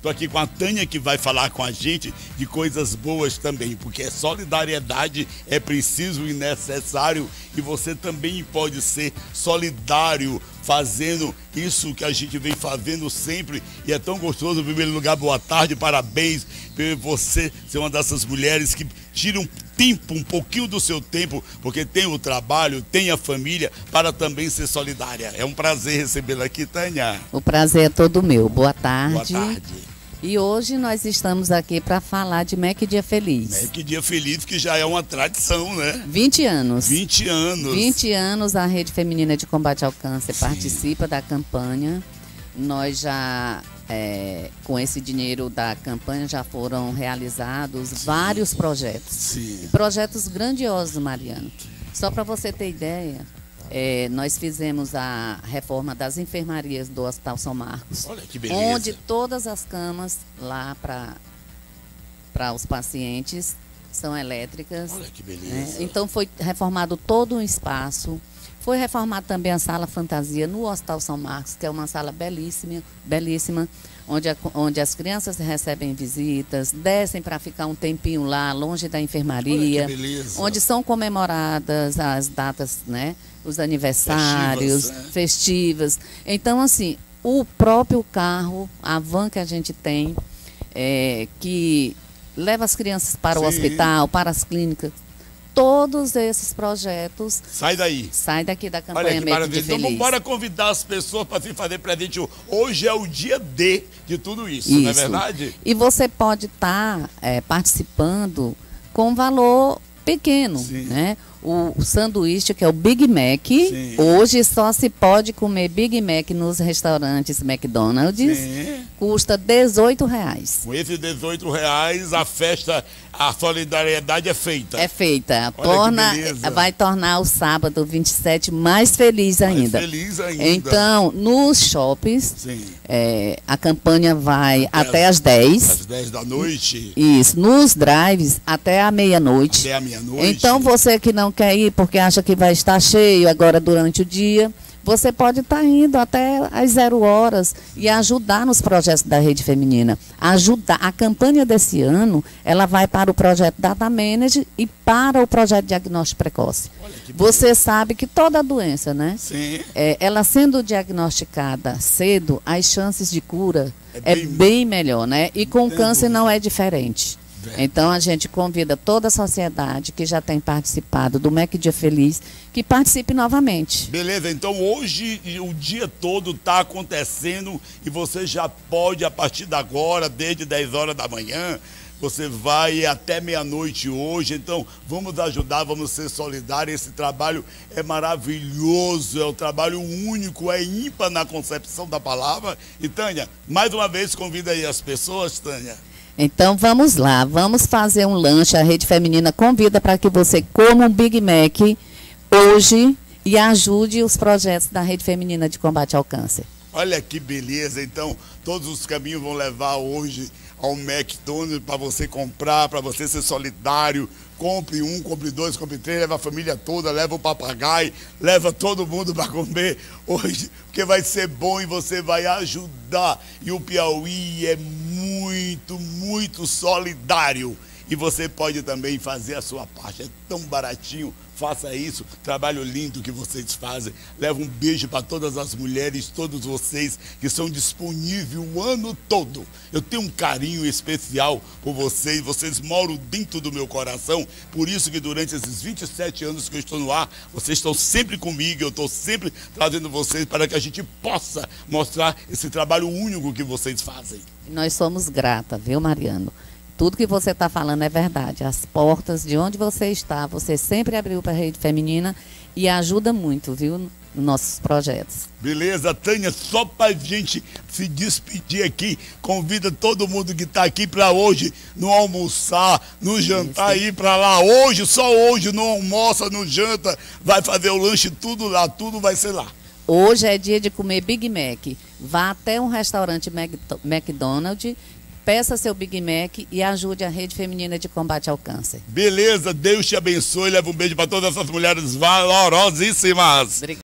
Estou aqui com a Tânia que vai falar com a gente de coisas boas também, porque solidariedade é preciso e necessário e você também pode ser solidário fazendo isso que a gente vem fazendo sempre e é tão gostoso. Em primeiro lugar, boa tarde, parabéns por você ser uma dessas mulheres que tiram tempo, um pouquinho do seu tempo, porque tem o trabalho, tem a família, para também ser solidária. É um prazer recebê-la aqui, Tânia. O prazer é todo meu. Boa tarde. Boa tarde. E hoje nós estamos aqui para falar de Mac Dia Feliz. Mac Dia Feliz, que já é uma tradição, né? 20 anos. 20 anos. 20 anos a Rede Feminina de Combate ao Câncer Sim. participa da campanha. Nós já, é, com esse dinheiro da campanha, já foram realizados Sim. vários projetos. Sim. Projetos grandiosos, Mariano. Só para você ter ideia, é, nós fizemos a reforma das enfermarias do Hospital São Marcos. Olha que beleza. Onde todas as camas lá para os pacientes são elétricas. Olha que beleza. Né? Então foi reformado todo um espaço. Foi reformada também a sala fantasia no Hospital São Marcos, que é uma sala belíssima, belíssima, onde, a, onde as crianças recebem visitas, descem para ficar um tempinho lá, longe da enfermaria, onde são comemoradas as datas, né? Os aniversários, festivas, né? festivas. Então, assim, o próprio carro, a van que a gente tem, é, que leva as crianças para Sim. o hospital, para as clínicas, todos esses projetos. Sai daí. Sai daqui da campanha Olha que maravilha. Então vamos bora convidar as pessoas para se fazer presente. Hoje é o dia D de tudo isso, isso. não é verdade? E você pode estar tá, é, participando com valor pequeno, Sim. né? O, sanduíche, que é o Big Mac, Sim. hoje só se pode comer Big Mac nos restaurantes McDonald's, Sim. custa 18 reais. Com esses 18 reais, a festa, a solidariedade é feita. É feita. Torna, vai tornar o sábado 27 mais feliz ainda. Mais feliz ainda. Então, nos shoppings, é, a campanha vai até, até às 10. Às 10 da noite. Isso. Nos drives, até a meia-noite. Até a meia-noite. Então, você que não quer ir porque acha que vai estar cheio agora durante o dia, você pode estar indo até às zero horas e ajudar nos projetos da rede feminina. Ajudar. A campanha desse ano, ela vai para o projeto Data Manage e para o projeto Diagnóstico Precoce. Você sabe que toda doença, né? Sim. É, ela sendo diagnosticada cedo, as chances de cura é, é bem, bem, melhor, né? E com o câncer não é diferente. Então a gente convida toda a sociedade que já tem participado do MEC Dia Feliz que participe novamente. Beleza, então hoje o dia todo está acontecendo e você já pode, a partir de agora, desde 10 horas da manhã, você vai até meia-noite hoje, então vamos ajudar, vamos ser solidários. Esse trabalho é maravilhoso, é um trabalho único, é ímpar na concepção da palavra. E Tânia, mais uma vez convida aí as pessoas, Tânia. Então vamos lá, vamos fazer um lanche. A Rede Feminina convida para que você coma um Big Mac hoje e ajude os projetos da Rede Feminina de Combate ao Câncer. Olha que beleza, então todos os caminhos vão levar hoje ao McDonald's para você comprar, para você ser solidário. Compre um, compre dois, compre três, leva a família toda, leva o papagaio, leva todo mundo para comer hoje, porque vai ser bom e você vai ajudar. E o Piauí é muito, muito solidário. E você pode também fazer a sua parte. É tão baratinho. Faça isso. Trabalho lindo que vocês fazem. Leva um beijo para todas as mulheres, todos vocês que são disponíveis o ano todo. Eu tenho um carinho especial por vocês. Vocês moram dentro do meu coração. Por isso que durante esses 27 anos que eu estou no ar, vocês estão sempre comigo. Eu estou sempre trazendo vocês para que a gente possa mostrar esse trabalho único que vocês fazem. Nós somos grata, viu, Mariano? Tudo que você está falando é verdade. As portas de onde você está, você sempre abriu para a rede feminina e ajuda muito, viu, nos nossos projetos. Beleza, Tânia, só para a gente se despedir aqui, convida todo mundo que está aqui para hoje, no almoçar, no jantar, Isso. ir para lá hoje, só hoje, no almoça, no janta, vai fazer o lanche, tudo lá, tudo vai ser lá. Hoje é dia de comer Big Mac. Vá até um restaurante McDonald's Peça seu Big Mac e ajude a Rede Feminina de Combate ao Câncer. Beleza, Deus te abençoe. Leva um beijo para todas essas mulheres valorosíssimas. Obrigada.